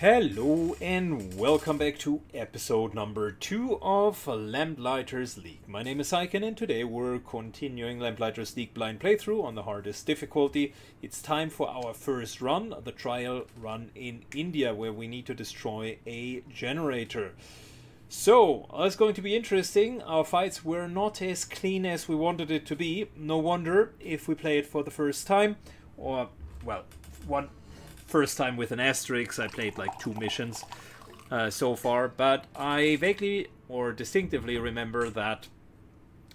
Hello and welcome back to episode number 2 of Lamplighters League. My name is Syken and today we're continuing Lamplighters League blind playthrough on the hardest difficulty. It's time for our first run, the trial run in India where we need to destroy a generator. So, it's going to be interesting. Our fights were not as clean as we wanted it to be. No wonder if we play it for the first time or well, one first time with an asterisk. I played like two missions uh, so far, but I vaguely or distinctively remember that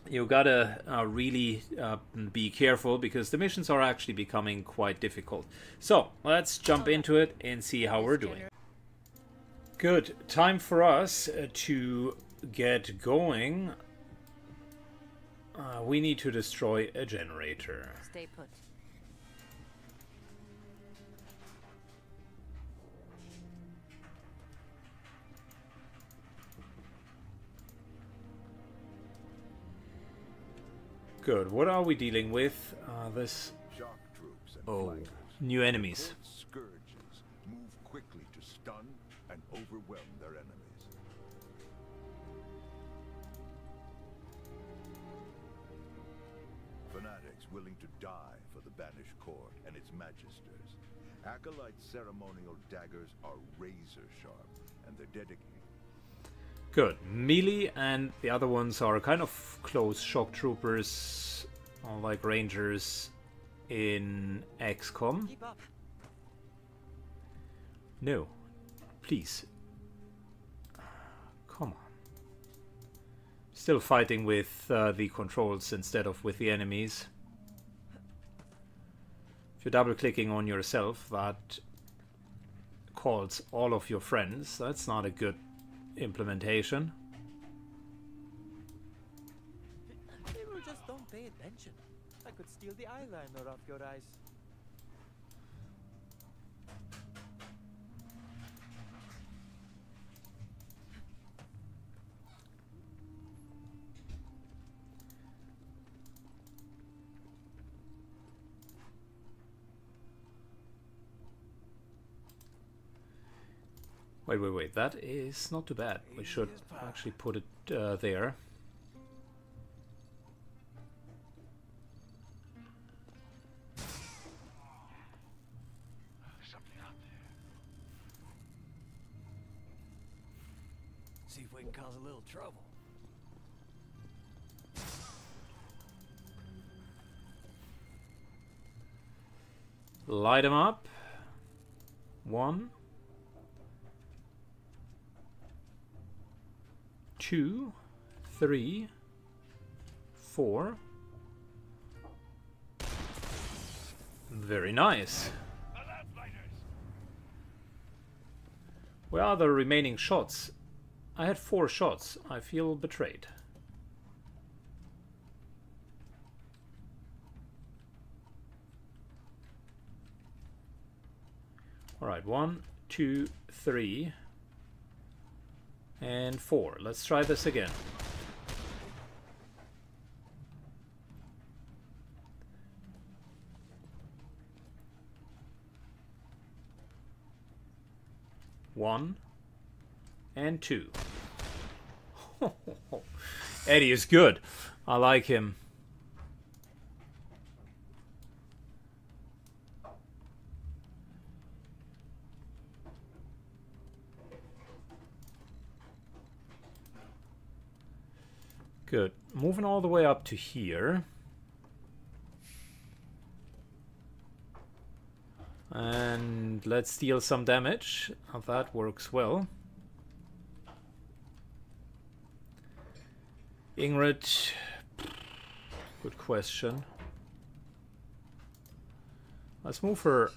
you gotta uh, really uh, be careful because the missions are actually becoming quite difficult. So let's jump into it and see how we're doing. Good. Time for us uh, to get going. Uh, we need to destroy a generator. Stay put. Good. What are we dealing with? Uh, this. Shock troops and Oh, flankers. new enemies. Those scourges move quickly to stun and overwhelm their enemies. Fanatics willing to die for the banished court and its magisters. Acolyte ceremonial daggers are razor sharp, and they're dedicated. Good. Melee and the other ones are kind of close shock troopers, uh, like rangers in XCOM. No. Please. Come on. Still fighting with uh, the controls instead of with the enemies. If you're double clicking on yourself, that calls all of your friends. That's not a good implementation. People just don't pay attention. I could steal the eyeliner off your eyes. Wait, wait, wait. That is not too bad. We should actually put it uh, there. See if we can cause a little trouble. Light them up. One. Two. Three. Four. Very nice. Where are the remaining shots? I had four shots. I feel betrayed. Alright, one, two, three, and four. Let's try this again. One and two. Eddie is good. I like him. Good. Moving all the way up to here. And let's deal some damage. That works well. Ingrid. Good question. Let's move her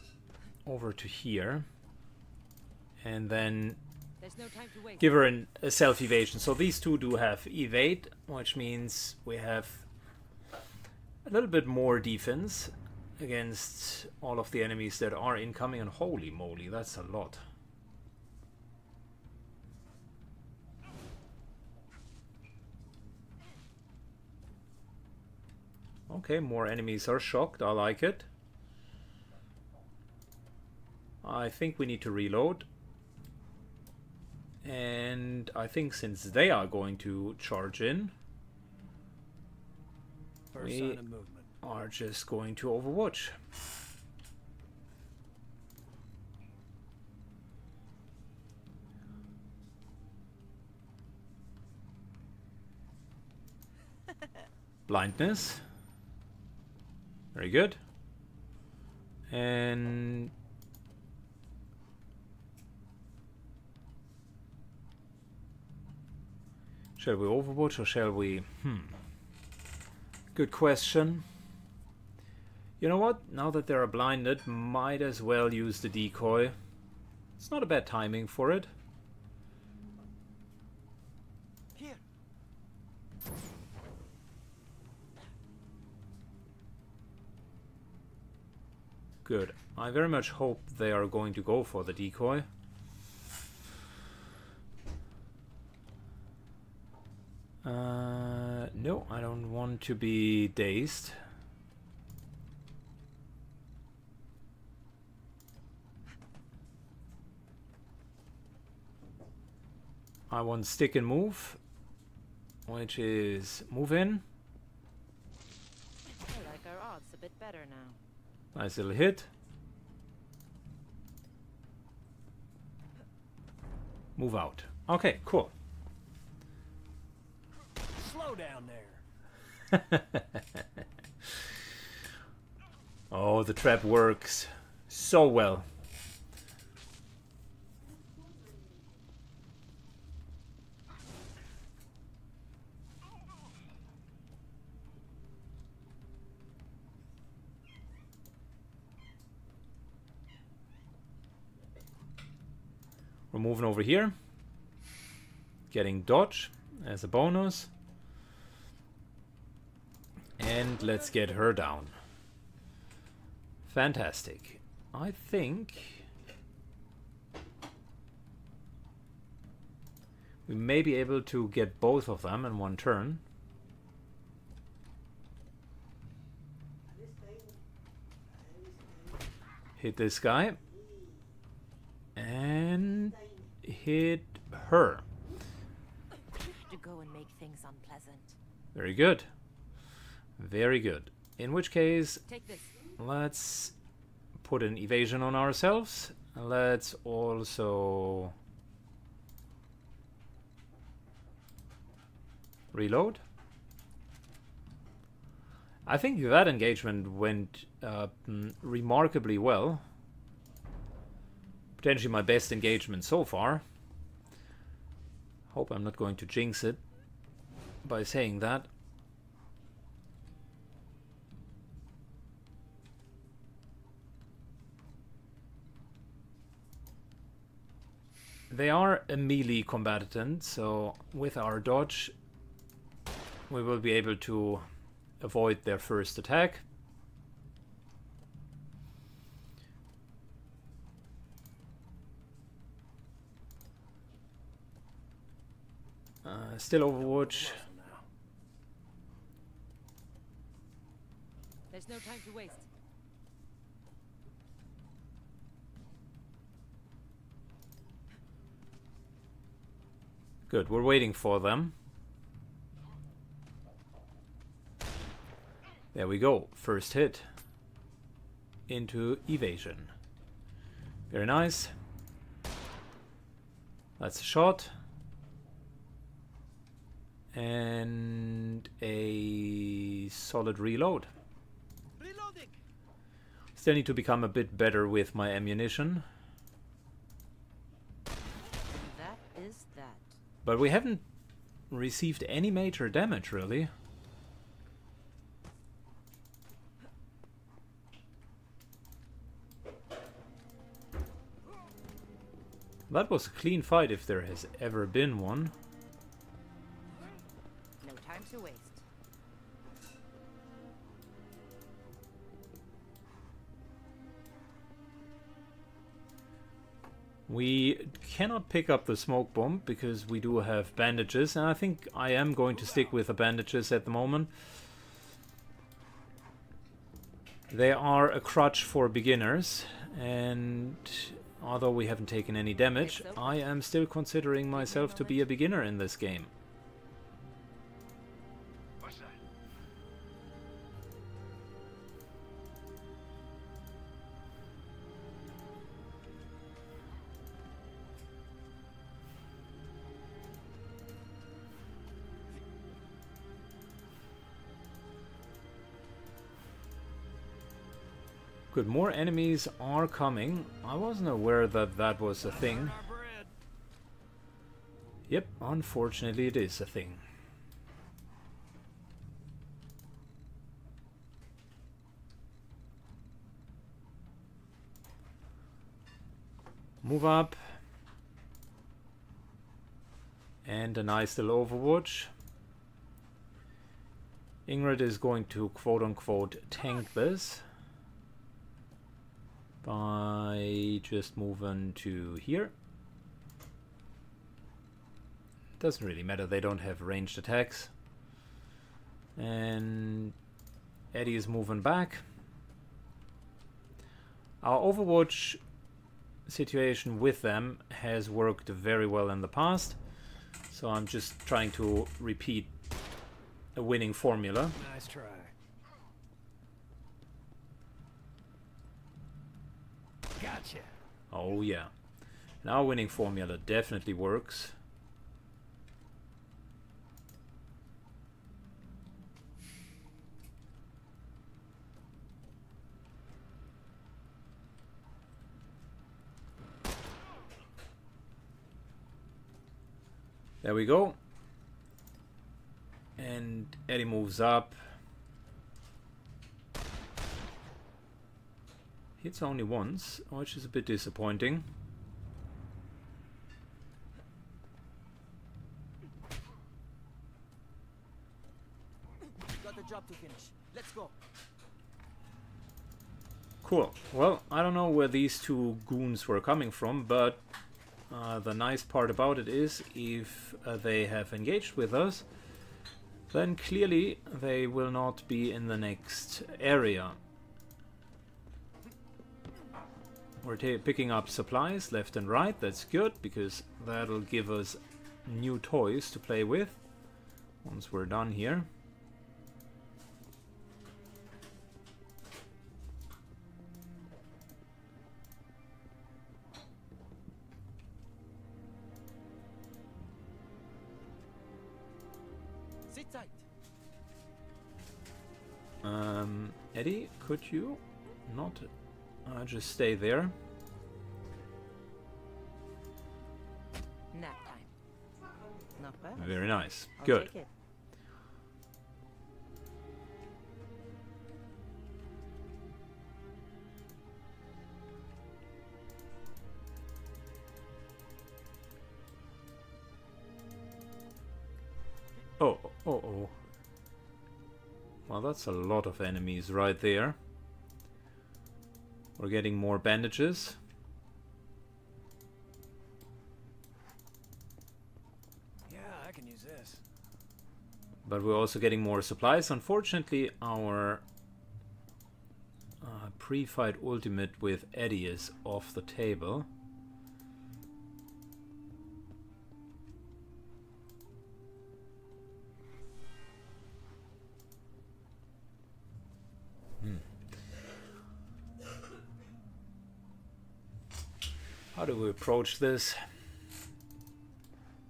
over to here. And then Give her an, a self evasion. So these two do have evade, which means we have a little bit more defense against all of the enemies that are incoming. And holy moly, that's a lot. Okay, more enemies are shocked. I like it. I think we need to reload. And I think since they are going to charge in, First We- movement. are just going to overwatch. Blindness. Very good. And shall we overwatch or shall we? Hmm. Good question. You know what? Now that they're blinded, might as well use the decoy. It's not a bad timing for it. Here. Good. I very much hope they are going to go for the decoy. Uh, no, I don't want to be dazed. I want stick and move, which is move in. I like our odds a bit better now. Nice little hit. Move out. Okay, cool. Slow down there. oh, the trap works so well. We're moving over here. Getting dodge as a bonus. And let's get her down. Fantastic. I think we may be able to get both of them in one turn. Hit this guy. And hit her. To go and make things unpleasant. Very good. Very good. In which case, let's put an evasion on ourselves. Let's also reload. I think that engagement went uh, mm, remarkably well. Potentially my best engagement so far. Hope I'm not going to jinx it by saying that. They are a melee combatant, so with our dodge, we will be able to avoid their first attack. Uh, still Overwatch. There's no time to waste. Good, we're waiting for them. There we go, first hit into evasion. Very nice. That's a shot. And a solid reload. Reloading. Still need to become a bit better with my ammunition. That is that. But we haven't received any major damage, really. That was a clean fight if there has ever been one. No time to waste. We cannot pick up the smoke bomb because we do have bandages, and I think I am going to stick with the bandages at the moment. They are a crutch for beginners, and although we haven't taken any damage, I am still considering myself to be a beginner in this game. Good, more enemies are coming. I wasn't aware that that was a thing. Yep, unfortunately it is a thing. Move up. And a nice little overwatch. Ingrid is going to quote unquote tank this by just moving to here. Doesn't really matter, they don't have ranged attacks. And Eddie is moving back. Our Overwatch situation with them has worked very well in the past. So I'm just trying to repeat a winning formula. Nice try. Oh yeah. And our winning formula definitely works. There we go. And Eddie moves up. Hits only once, which is a bit disappointing. Got the job to finish. Let's go. Cool. Well, I don't know where these two goons were coming from, but uh, the nice part about it is if uh, they have engaged with us, then clearly they will not be in the next area. We're picking up supplies left and right, that's good, because that'll give us new toys to play with once we're done here. Sit tight. Um, Eddie, could you not uh, just stay there? Nap time. Not bad. Very nice. I'll Good. Oh, oh, oh. Well, that's a lot of enemies right there. We're getting more bandages. Yeah, I can use this. But we're also getting more supplies. Unfortunately, our uh, pre-fight ultimate with Eddie is off the table. Do we approach this?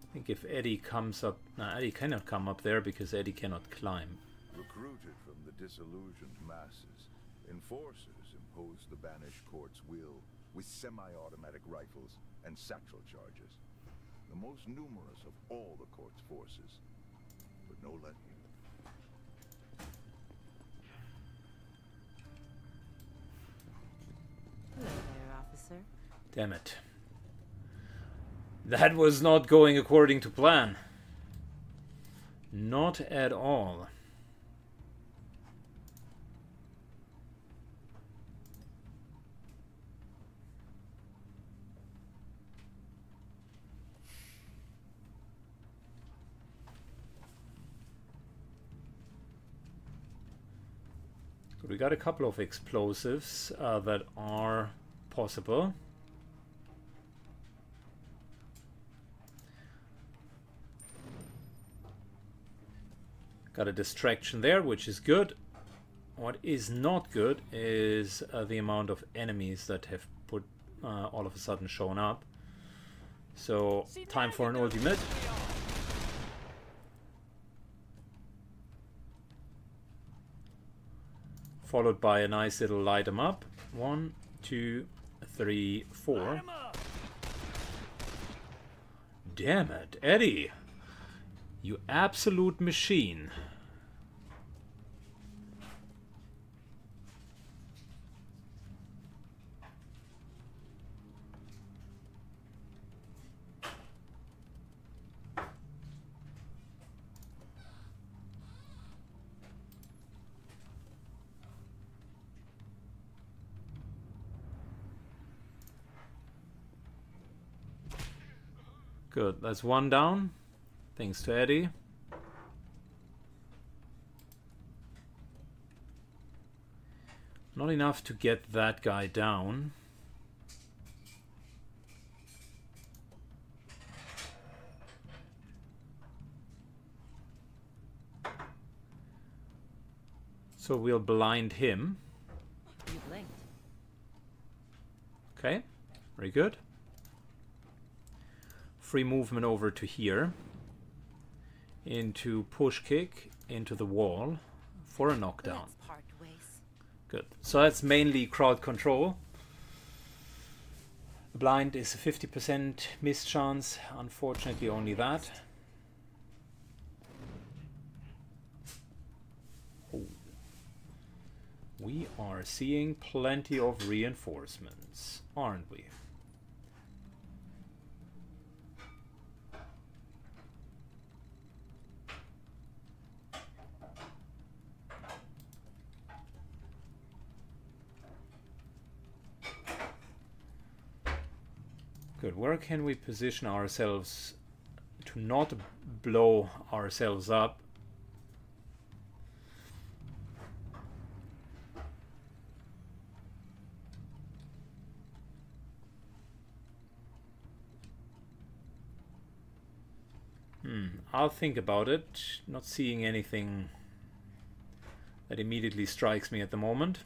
I think if Eddie comes up... No, Eddie cannot come up there because Eddie cannot climb. Recruited from the disillusioned masses, enforcers impose the banished court's will with semi-automatic rifles and satchel charges. The most numerous of all the court's forces. But no luck. Hello there, officer. Damn it. That was not going according to plan. Not at all. We got a couple of explosives uh, that are possible. Got a distraction there, which is good. What is not good is uh, the amount of enemies that have put uh, all of a sudden shown up. So, time for an ultimate. Followed by a nice little light 'em up. One, two, three, four. Damn it, Eddie! You absolute machine. Good, that's one down. Thanks to Eddie. Not enough to get that guy down. So we'll blind him. Okay, very good. Free movement over to here. Into push kick, into the wall for a knockdown. Let's part ways. Good. So that's mainly crowd control. Blind is a 50% miss chance. Unfortunately, only that. Oh. We are seeing plenty of reinforcements, aren't we? Where can we position ourselves to not blow ourselves up? Hmm. I'll think about it. Not seeing anything that immediately strikes me at the moment.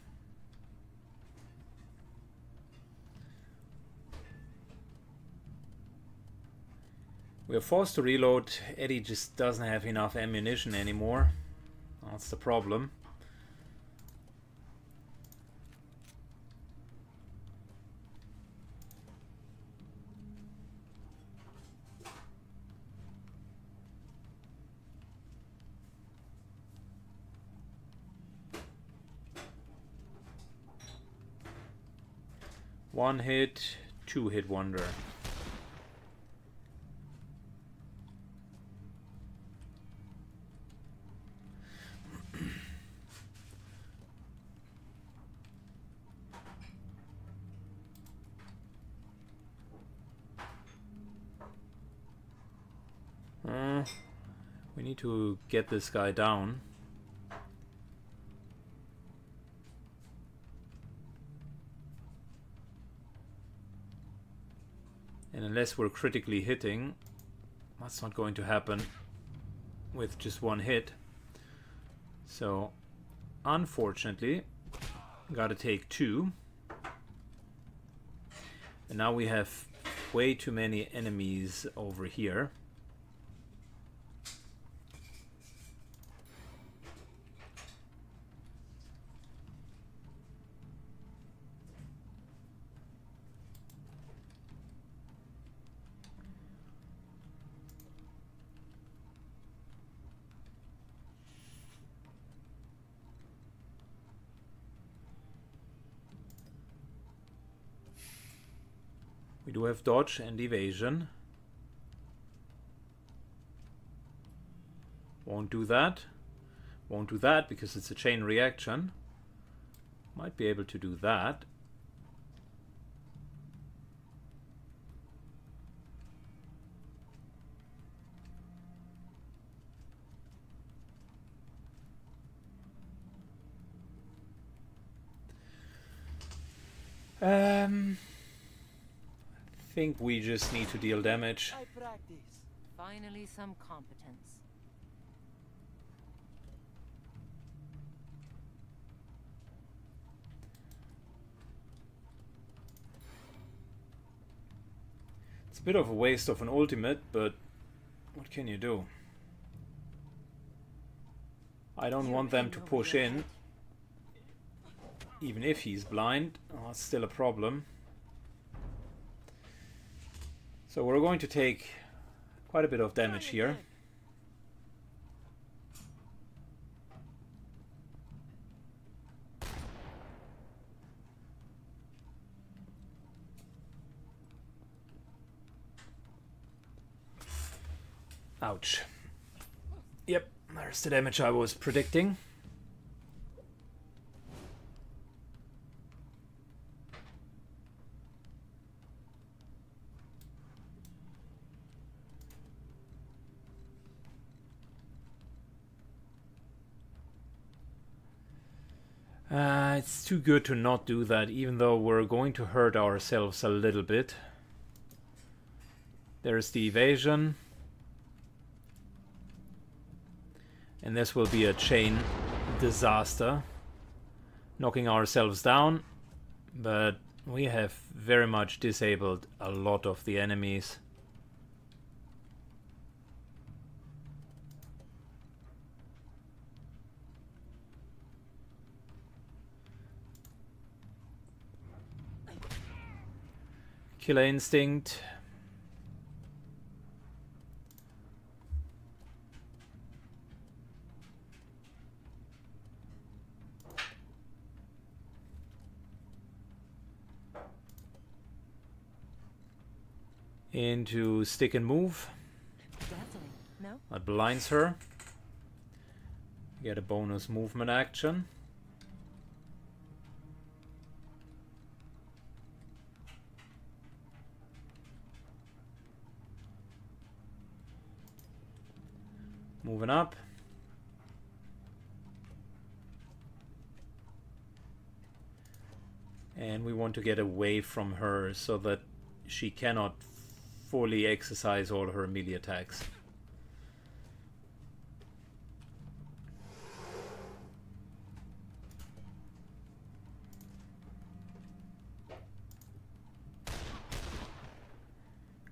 We are forced to reload. Eddie just doesn't have enough ammunition anymore. That's the problem. One hit, two hit wonder. Uh, we need to get this guy down. And unless we're critically hitting, that's not going to happen with just one hit. So, unfortunately, gotta take two. And now we have way too many enemies over here. Have dodge and evasion. Won't do that. Won't do that because it's a chain reaction. Might be able to do that. Um, think we just need to deal damage. Finally some competence. It's a bit of a waste of an ultimate, but what can you do? I don't want them to push in. Even if he's blind, oh, that's still a problem. So we're going to take quite a bit of damage here. Ouch. Yep, there's the damage I was predicting. Uh, it's too good to not do that, even though we're going to hurt ourselves a little bit. There's the evasion. And this will be a chain disaster. Knocking ourselves down. But we have very much disabled a lot of the enemies. Killer Instinct. Into stick and move. No? That blinds her. Get a bonus movement action. Moving up. And we want to get away from her so that she cannot fully exercise all her melee attacks.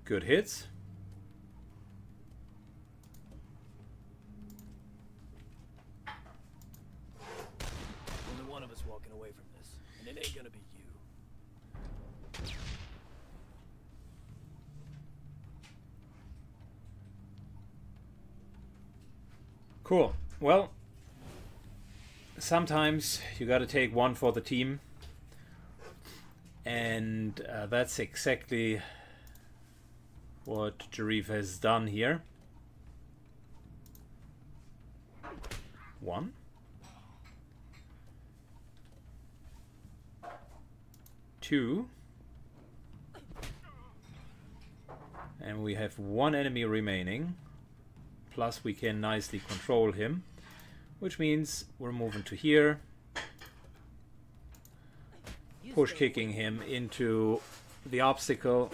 Good hits. Only one of us walking away from this, and it ain't gonna be you. Cool. Well, sometimes you got to take one for the team, and uh, that's exactly what Jarif has done here. One. Two. And we have one enemy remaining. Plus we can nicely control him. Which means we're moving to here. Push kicking him into the obstacle.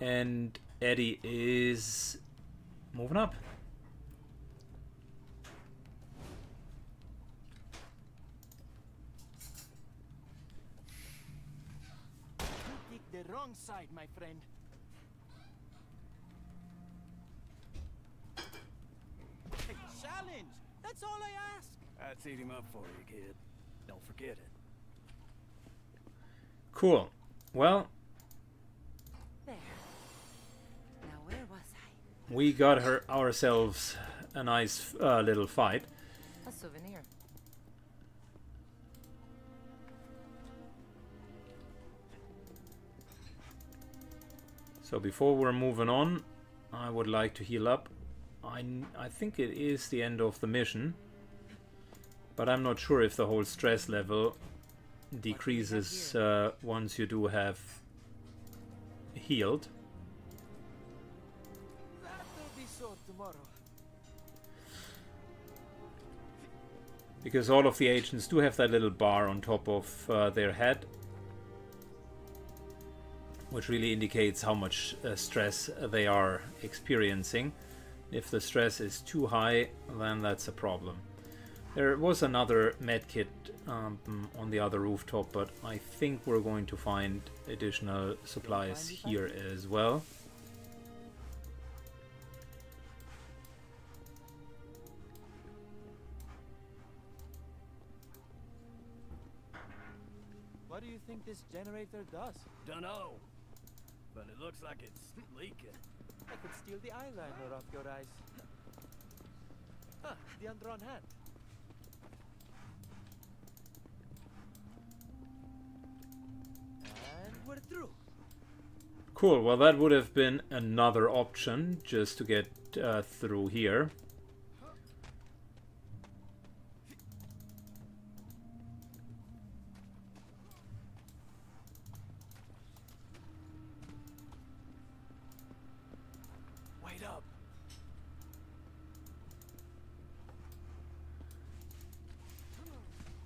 And Eddie is moving up. You the wrong side, my friend. A challenge! That's all I ask! I'd eat him up for you, kid. Don't forget it. Cool. Well, There. Now where was I? we got her ourselves a nice uh, little fight. A souvenir. So before we're moving on, I would like to heal up. I, I think it is the end of the mission, but I'm not sure if the whole stress level decreases uh, once you do have healed. Because all of the agents do have that little bar on top of uh, their head, which really indicates how much uh, stress they are experiencing. If the stress is too high, then that's a problem. There was another medkit um, on the other rooftop, but I think we're going to find additional supplies here as well. What do you think this generator does? Dunno. But it looks like it's leaking. I could steal the eyeliner off your eyes. Ah, the undrawn hand. And we're through. Cool, well that would have been another option just to get uh, through here. Wait up.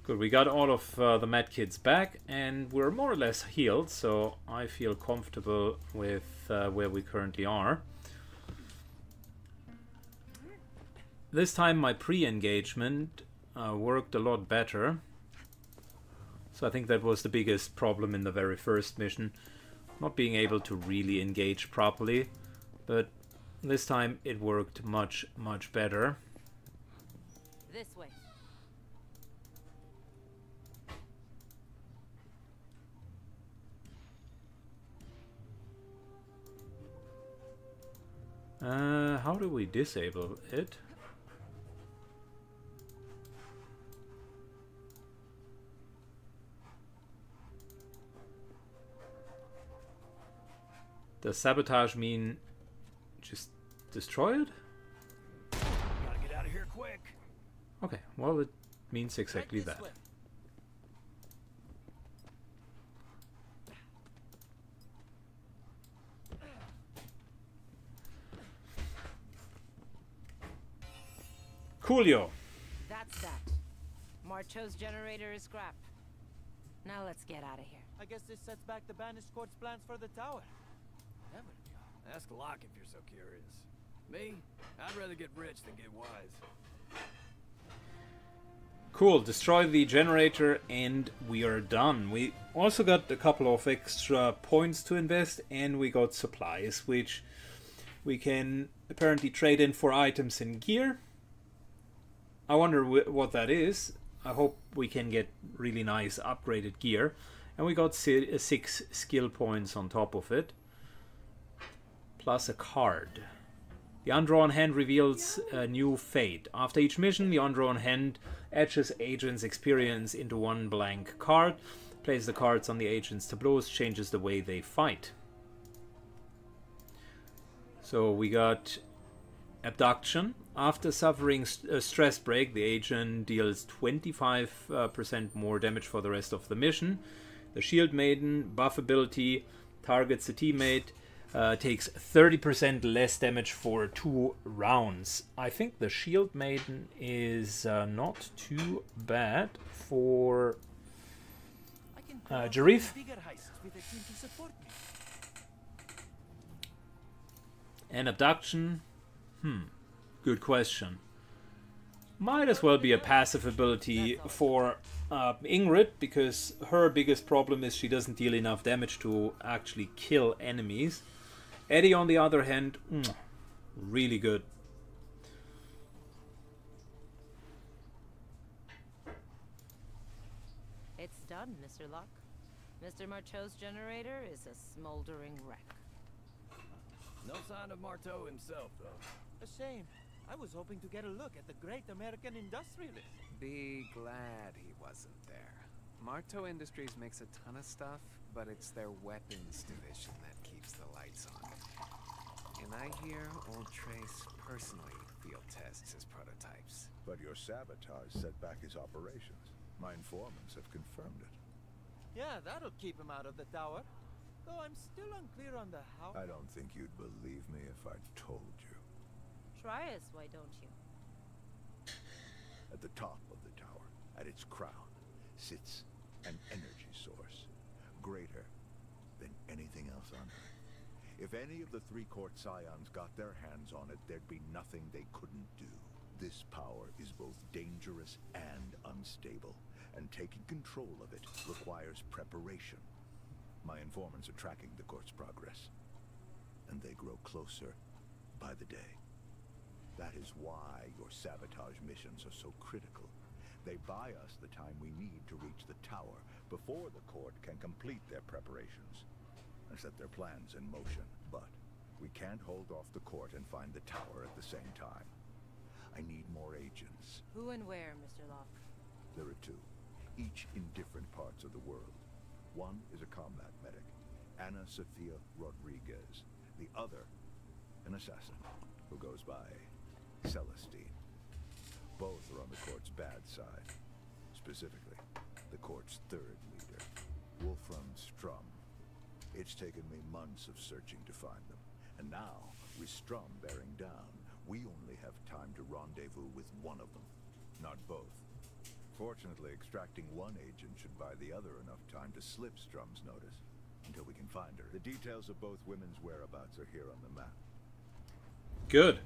Good, we got all of uh, the medkits back and we're more or less healed, so I feel comfortable with uh, where we currently are. This time my pre-engagement uh, worked a lot better. So I think that was the biggest problem in the very first mission. Not being able to really engage properly. But this time it worked much, much better. This way. Uh, how do we disable it? Does sabotage mean just destroy it? Gotta get out of here quick. Okay, well it means exactly that. Coolio. That's that. Marcho's generator is scrap. Now let's get out of here. I guess this sets back the banished court's plans for the tower. Never. Ask Locke if you're so curious. Me? I'd rather get rich than get wise. Cool, destroy the generator and we are done. We also got a couple of extra points to invest and we got supplies, which we can apparently trade in for items and gear. I wonder what that is. I hope we can get really nice upgraded gear. And we got uh, six skill points on top of it. Plus a card. The undrawn hand reveals a new fate. After each mission, the undrawn hand etches agent's experience into one blank card, plays the cards on the agent's tableaus, changes the way they fight. So we got abduction. After suffering st- a stress break, the agent deals 25% uh, more damage for the rest of the mission. The Shield Maiden buff ability targets a teammate, uh, takes 30% less damage for two rounds. I think the Shield Maiden is uh, not too bad for. Uh, Jarif? An abduction? Hmm. Good question. Might as well be a passive ability for uh, Ingrid because her biggest problem is she doesn't deal enough damage to actually kill enemies. Eddie, on the other hand, mm, really good. It's done, Mr. Locke. Mr. Marcho's generator is a smoldering wreck. No sign of Marteau himself, though. A shame. I was hoping to get a look at the great American industrialist. Be glad he wasn't there. Marteau Industries makes a ton of stuff, but it's their weapons division that keeps the lights on. And I hear old Trace personally field tests his prototypes. But your sabotage set back his operations. My informants have confirmed it. Yeah, that'll keep him out of the tower. Though I'm still unclear on the how. I don't think you'd believe me if I told you. Try us, why don't you? At the top of the tower, at its crown, sits an energy source, greater than anything else on Earth. If any of the three court scions got their hands on it, there'd be nothing they couldn't do. This power is both dangerous and unstable, and taking control of it requires preparation. My informants are tracking the court's progress, and they grow closer by the day. That is why your sabotage missions are so critical. They buy us the time we need to reach the tower before the court can complete their preparations and set their plans in motion. But we can't hold off the court and find the tower at the same time. I need more agents. Who and where, Mr. Locke? There are two, each in different parts of the world. One is a combat medic, Ana Sofia Rodriguez. The other, an assassin, who goes by Celestine. Both are on the court's bad side. Specifically, the court's third leader, Wolfram Sturm. It's taken me months of searching to find them. And now, with Sturm bearing down, we only have time to rendezvous with one of them, not both. Fortunately, extracting one agent should buy the other enough time to slip Sturm's notice until we can find her. The details of both women's whereabouts are here on the map. Good.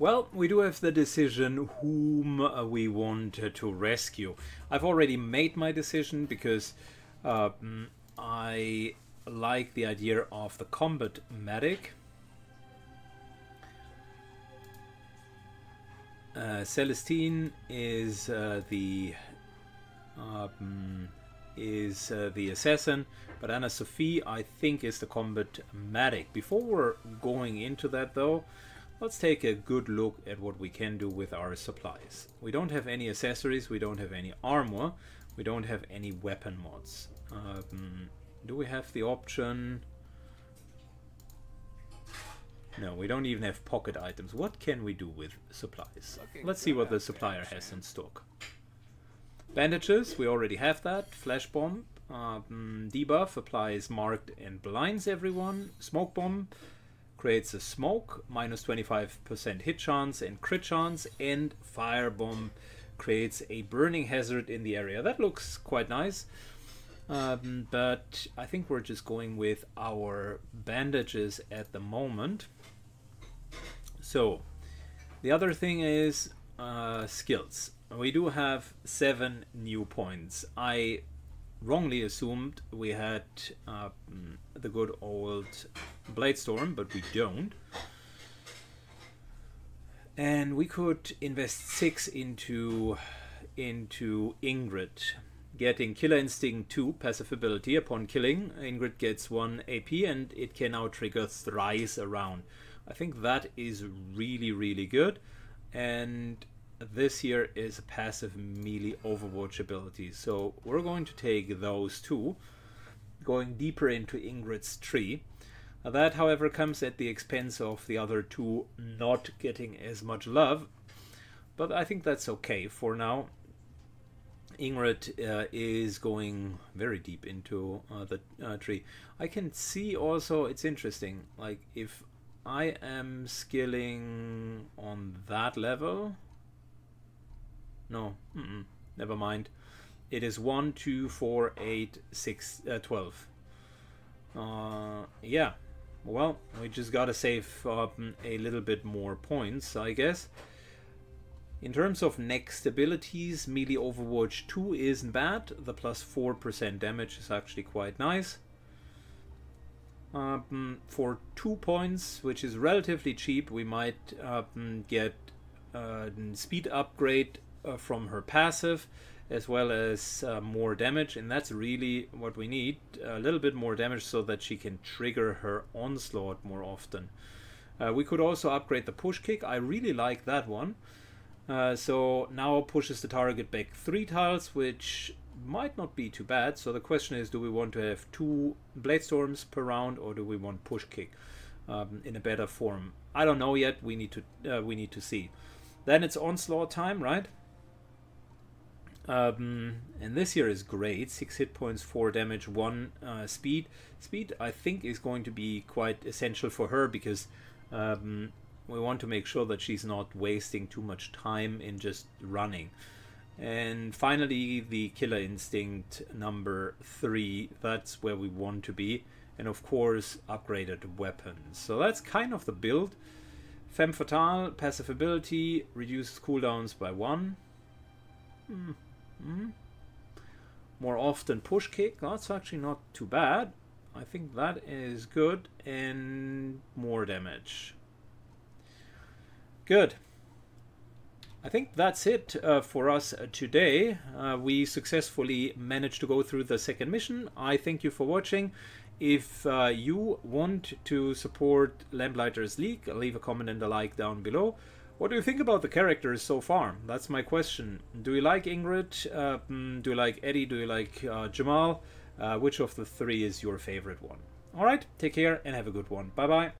Well, we do have the decision whom uh, we want uh, to rescue. I've already made my decision because um, I like the idea of the combat medic. Uh, Celestine is uh, the um, is uh, the assassin, but Anna Sophie I think is the combat medic. Before we're going into that though, let's take a good look at what we can do with our supplies. We don't have any accessories, we don't have any armor, we don't have any weapon mods. Um, do we have the option? No, we don't even have pocket items. What can we do with supplies? Let's see what the supplier has in stock. Bandages, we already have that. Flash bomb, um, debuff applies marked and blinds everyone. Smoke bomb creates a smoke, minus 25% hit chance and crit chance. And fire bomb creates a burning hazard in the area. That looks quite nice. Um, but I think we're just going with our bandages at the moment. So, the other thing is uh, skills. We do have seven new points. I wrongly assumed we had uh, the good old Bladestorm, but we don't. And we could invest six into into Ingrid, getting Killer Instinct 2 passive ability. Upon killing, Ingrid gets 1 AP and it can now trigger thrice around. I think that is really, really good. And this here is a passive melee overwatch ability. So we're going to take those two, going deeper into Ingrid's tree. That, however, comes at the expense of the other two not getting as much love. But I think that's okay for now. Ingrid uh, is going very deep into uh, the uh, tree. I can see also, it's interesting, like if I am skilling on that level. No, mm-mm, never mind. It is 1, 2, 4, 8, 6, uh, 12. Uh, yeah, well, we just gotta save a little bit more points, I guess. In terms of next abilities, Melee Overwatch 2 isn't bad. The plus 4% damage is actually quite nice. Um, for 2 points, which is relatively cheap, we might um, get a speed upgrade uh, from her passive as well as uh, more damage and that's really what we need a little bit more damage so that she can trigger her onslaught more often. Uh, we could also upgrade the push kick. I really like that one. Uh, so now pushes the target back three tiles which might not be too bad. So the question is do we want to have two blade storms per round or do we want push kick um, in a better form? I don't know yet. We need to uh, we need to see. Then it's onslaught time right um, and this here is great. Six hit points, four damage, one uh, speed. Speed, I think, is going to be quite essential for her because um, we want to make sure that she's not wasting too much time in just running. And finally, the killer instinct number three. That's where we want to be. And of course, upgraded weapons. So that's kind of the build. Femme Fatale, passive ability, reduces cooldowns by one. Hmm. Hmm. More often push kick, that's actually not too bad. I think that is good and more damage. Good. I think that's it uh, for us today. Uh, we successfully managed to go through the second mission. I thank you for watching. If uh, you want to support Lamplighters League, leave a comment and a like down below. What do you think about the characters so far? That's my question. Do you like Ingrid? Uh, mm, do you like Eddie? Do you like uh, Jamal? Uh, which of the three is your favorite one? Alright, take care and have a good one. Bye bye.